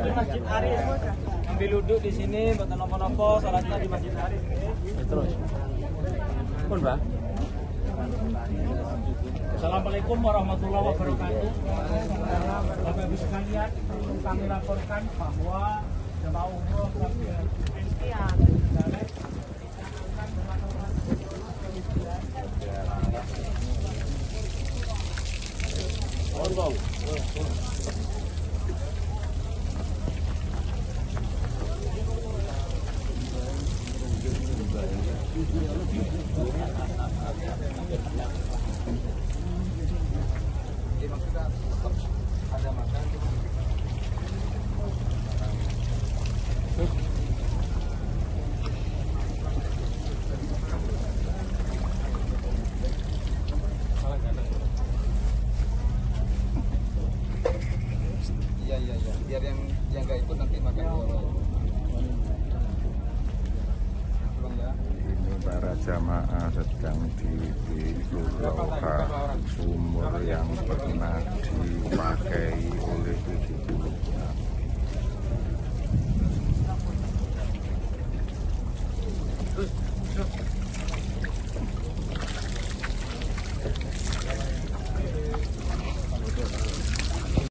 di Masjid Aris. Ambil duduk di sini, buat nopo-nopo, salatnya di Masjid Aris. Terus. Pun, Pak. Assalamualaikum warahmatullahi wabarakatuh. Bapak Ibu sekalian, kami laporkan bahwa jemaah umroh Iya Biar yang yang nggak ikut nanti makan jamaah sedang di, di Pulau sumur yang pernah dipakai